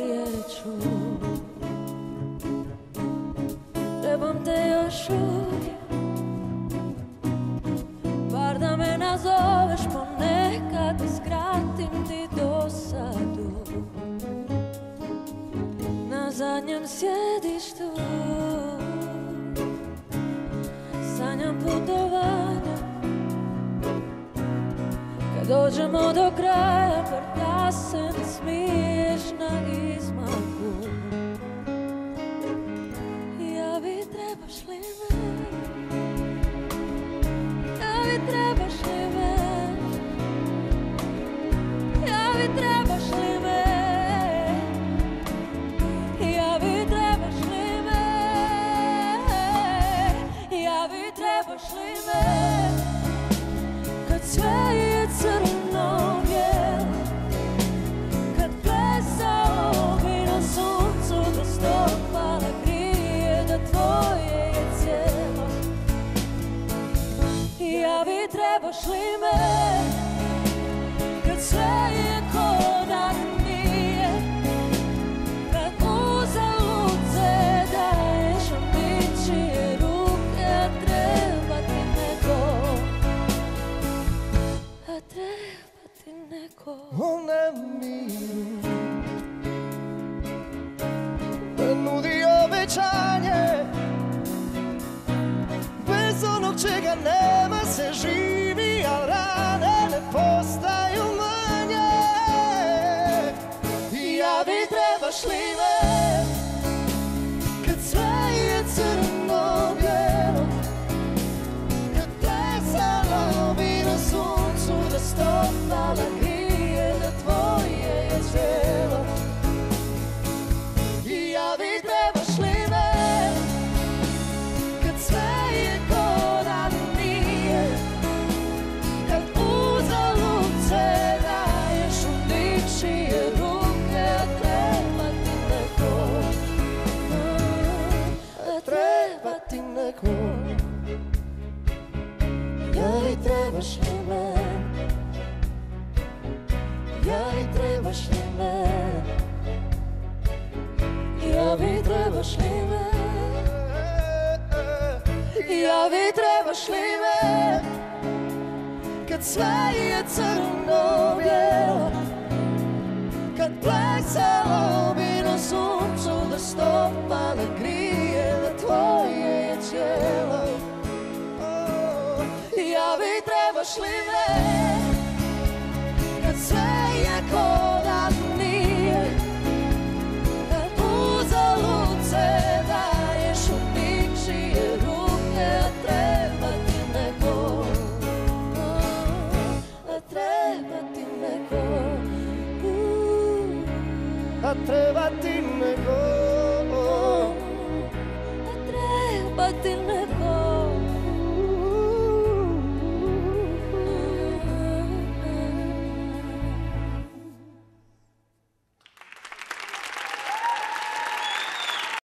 priječu Trebam te još uvijek. Bar da me nazoveš pa ponekad Skratim ti dosadu. Na zadnjem sjedištu. Sanjam putovanja. Kad dođemo do kraja Bar da se smiješ trebaš li me? Kad sve je crno bijelo Kad plesalo bi na suncu Da stopala grije Da tvoje je cijelo. Javi trebaš li čega nema se živi A rane ne postaju manje. Javi trebaš li ti neko Javi trebaš li me? Javi trebaš li me? Javi trebaš li me? Javi trebaš li me? Kad sve je crno bijelo Kad plesalo Javi trebaš li me Kad sve je ko da nije Kad uzalud se daješ u ničije ruke A treba ti neko A treba ti neko. A treba ti neko. A treba ti neko